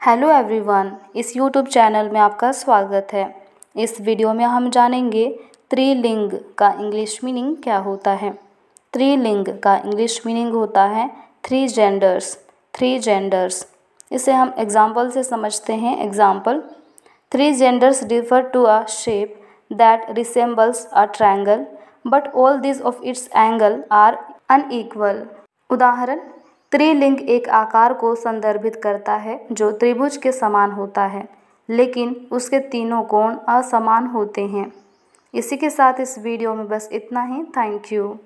Hello everyone, इस YouTube channel में आपका स्वागत है। इस वीडियो में हम जानेंगे त्रिलिंग का इंग्लिश मीनिंग क्या होता है। त्रिलिंग का इंग्लिश मीनिंग होता है थ्री जेंडर्स थ्री जेंडर्स। इसे हम एग्ज़ाम्पल से समझते हैं। Example three genders differ to a shape that resembles a triangle but all this of its angle are unequal उदाहरण त्रिलिंग एक आकार को संदर्भित करता है, जो त्रिभुज के समान होता है, लेकिन उसके तीनों कोण असमान होते हैं। इसी के साथ इस वीडियो में बस इतना ही। Thank you